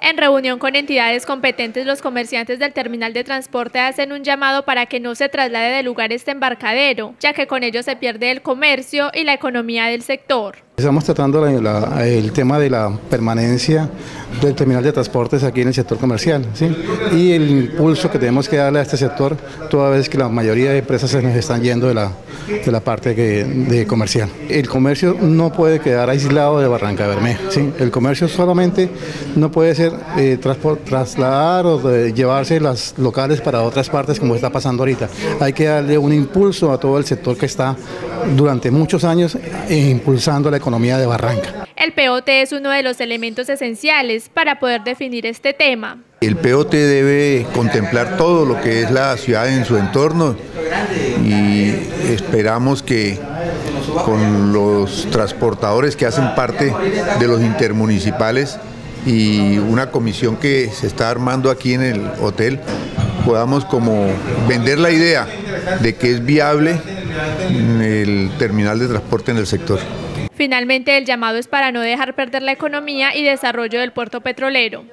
En reunión con entidades competentes, los comerciantes del terminal de transporte hacen un llamado para que no se traslade de lugar este embarcadero, ya que con ello se pierde el comercio y la economía del sector. Estamos tratando el tema de la permanencia del terminal de transportes aquí en el sector comercial y el impulso que tenemos que darle a este sector toda vez que la mayoría de empresas se nos están yendo de la, de la parte de comercial. El comercio no puede quedar aislado de Barranca Bermeja. ¿sí? El comercio solamente no puede ser eh, trasladar o llevarse las locales para otras partes como está pasando ahorita. Hay que darle un impulso a todo el sector que está durante muchos años impulsando la economía de Barranca. El POT es uno de los elementos esenciales para poder definir este tema. El POT debe contemplar todo lo que es la ciudad en su entorno y esperamos que con los transportadores que hacen parte de los intermunicipales y una comisión que se está armando aquí en el hotel, podamos como vender la idea de que es viable el terminal de transporte en el sector. Finalmente, el llamado es para no dejar perder la economía y desarrollo del puerto petrolero.